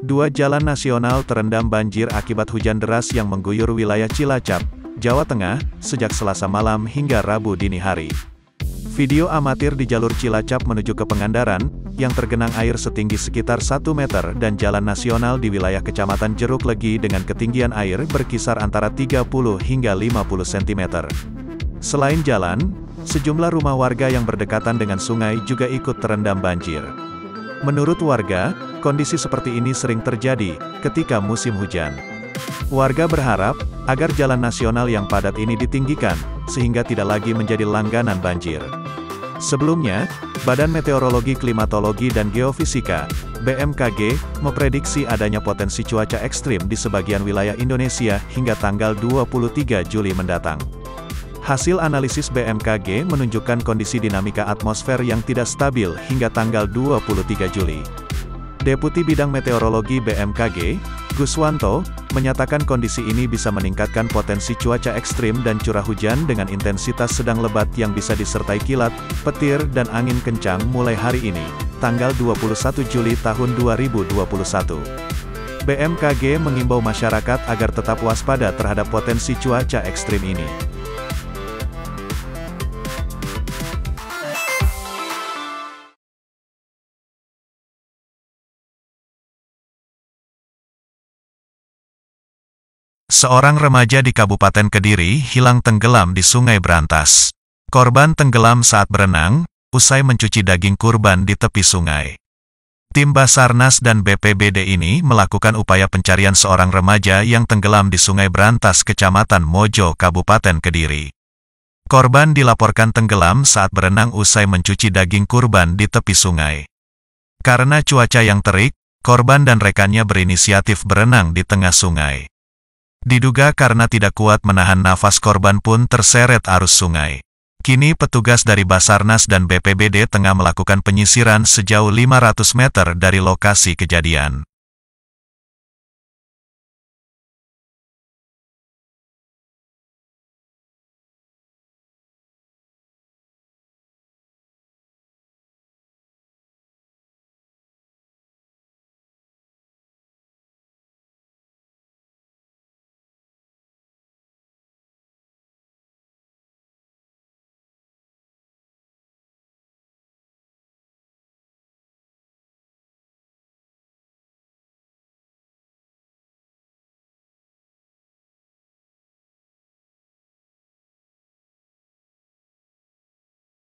Dua jalan nasional terendam banjir akibat hujan deras yang mengguyur wilayah Cilacap, Jawa Tengah, sejak Selasa malam hingga Rabu dini hari. Video amatir di jalur Cilacap menuju ke Pengandaran, yang tergenang air setinggi sekitar 1 meter dan jalan nasional di wilayah Kecamatan Jeruk Legi dengan ketinggian air berkisar antara 30 hingga 50 cm. Selain jalan, sejumlah rumah warga yang berdekatan dengan sungai juga ikut terendam banjir. Menurut warga, kondisi seperti ini sering terjadi ketika musim hujan. Warga berharap agar jalan nasional yang padat ini ditinggikan, sehingga tidak lagi menjadi langganan banjir. Sebelumnya, Badan Meteorologi Klimatologi dan Geofisika, BMKG, memprediksi adanya potensi cuaca ekstrim di sebagian wilayah Indonesia hingga tanggal 23 Juli mendatang. Hasil analisis BMKG menunjukkan kondisi dinamika atmosfer yang tidak stabil hingga tanggal 23 Juli. Deputi Bidang Meteorologi BMKG, Guswanto, menyatakan kondisi ini bisa meningkatkan potensi cuaca ekstrim dan curah hujan dengan intensitas sedang lebat yang bisa disertai kilat, petir dan angin kencang mulai hari ini, tanggal 21 Juli tahun 2021. BMKG mengimbau masyarakat agar tetap waspada terhadap potensi cuaca ekstrim ini. Seorang remaja di Kabupaten Kediri hilang tenggelam di Sungai Berantas. Korban tenggelam saat berenang, usai mencuci daging kurban di tepi sungai. Tim Basarnas dan BPBD ini melakukan upaya pencarian seorang remaja yang tenggelam di Sungai Berantas, Kecamatan Mojo, Kabupaten Kediri. Korban dilaporkan tenggelam saat berenang usai mencuci daging kurban di tepi sungai. Karena cuaca yang terik, korban dan rekannya berinisiatif berenang di tengah sungai. Diduga karena tidak kuat menahan nafas korban pun terseret arus sungai. Kini petugas dari Basarnas dan BPBD tengah melakukan penyisiran sejauh 500 meter dari lokasi kejadian.